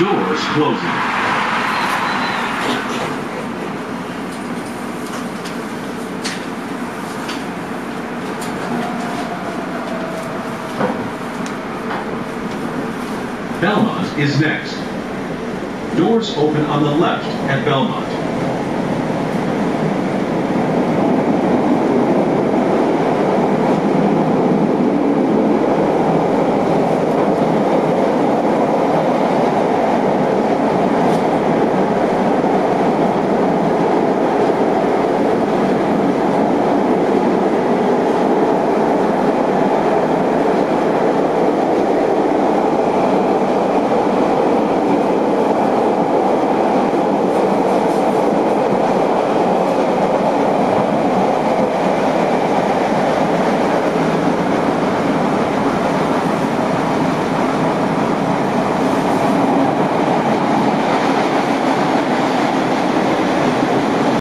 Doors closing. Belmont is next. Doors open on the left at Belmont.